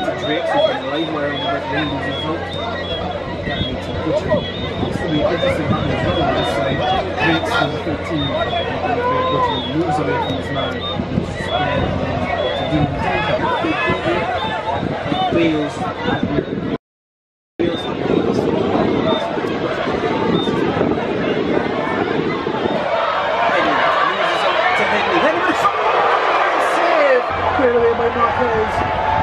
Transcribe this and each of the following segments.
to Drake's and bring live wire over that rainbows and float. That makes a butcher. Absolutely interesting happen as well on this side. Drake's from 13 and Drake moves away from his man and square to the tank. Wales at the Cleared away by Mark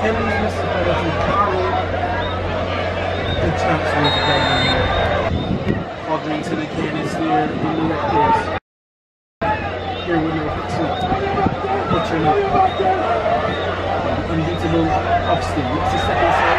Every municipality borrowed the chunks of government. Faltering to the cannons near the New York Here we know for two. Butchering up. Unbeatable upstate. The second